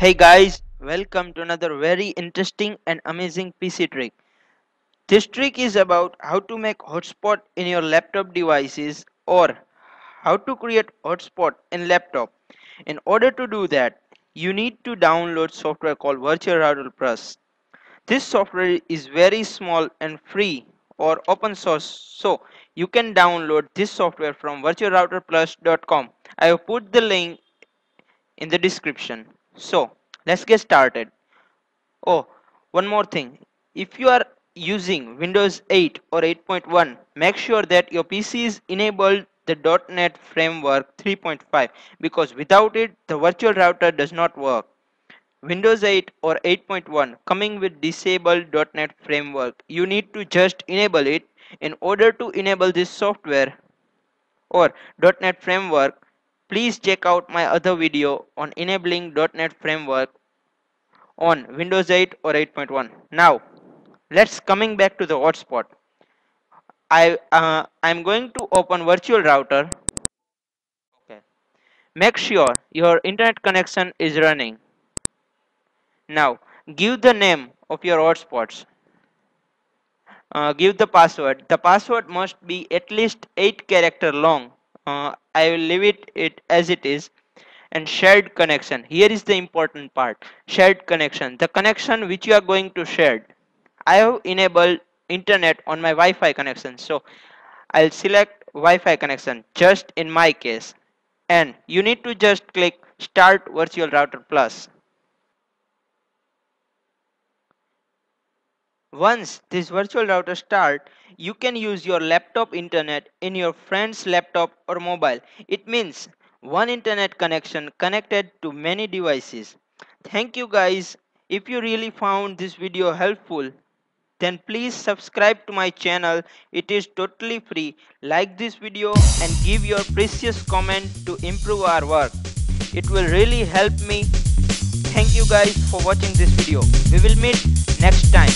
Hey guys, welcome to another very interesting and amazing PC trick. This trick is about how to make hotspot in your laptop devices or how to create hotspot in laptop. In order to do that, you need to download software called Virtual Router Plus. This software is very small and free or open source so you can download this software from virtualrouterplus.com. I have put the link in the description. So let's get started. Oh, one more thing. If you are using Windows 8 or 8.1, make sure that your PC is enabled the .NET Framework 3.5 because without it the virtual router does not work. Windows 8 or 8.1 coming with disabled .NET Framework, you need to just enable it. In order to enable this software or .NET Framework, Please check out my other video on enabling .NET Framework on Windows 8 or 8.1. Now, let's coming back to the hotspot. I uh, I'm going to open virtual router. Okay. Make sure your internet connection is running. Now, give the name of your hotspots. Uh, give the password. The password must be at least 8 character long uh, I will leave it, it as it is. And shared connection. Here is the important part. Shared connection. The connection which you are going to share I have enabled internet on my Wi-Fi connection. So I'll select Wi-Fi connection just in my case. And you need to just click start virtual router plus Once this virtual router start, you can use your laptop internet in your friend's laptop or mobile. It means one internet connection connected to many devices. Thank you guys. If you really found this video helpful, then please subscribe to my channel. It is totally free. Like this video and give your precious comment to improve our work. It will really help me. Thank you guys for watching this video. We will meet next time.